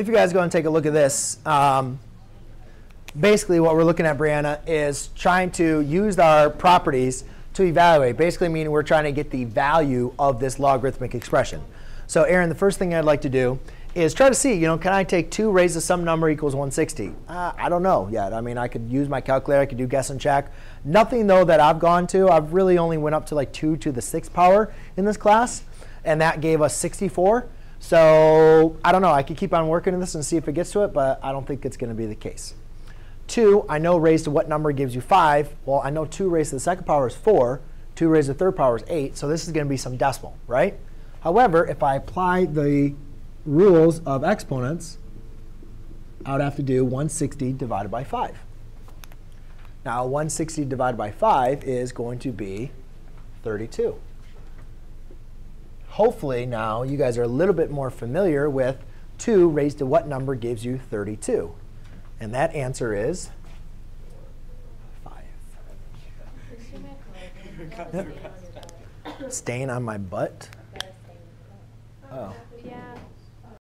if you guys go and take a look at this, um, basically what we're looking at, Brianna, is trying to use our properties to evaluate. Basically meaning we're trying to get the value of this logarithmic expression. So Aaron, the first thing I'd like to do is try to see, you know, can I take 2 raised to some number equals 160? Uh, I don't know yet. I mean, I could use my calculator. I could do guess and check. Nothing, though, that I've gone to. I've really only went up to like 2 to the 6th power in this class. And that gave us 64. So I don't know. I could keep on working on this and see if it gets to it. But I don't think it's going to be the case. 2, I know raised to what number gives you 5. Well, I know 2 raised to the second power is 4. 2 raised to the third power is 8. So this is going to be some decimal, right? However, if I apply the rules of exponents, I would have to do 160 divided by 5. Now, 160 divided by 5 is going to be 32. Hopefully, now you guys are a little bit more familiar with 2 raised to what number gives you 32. And that answer is 5. Stain on my butt? Oh. Yeah.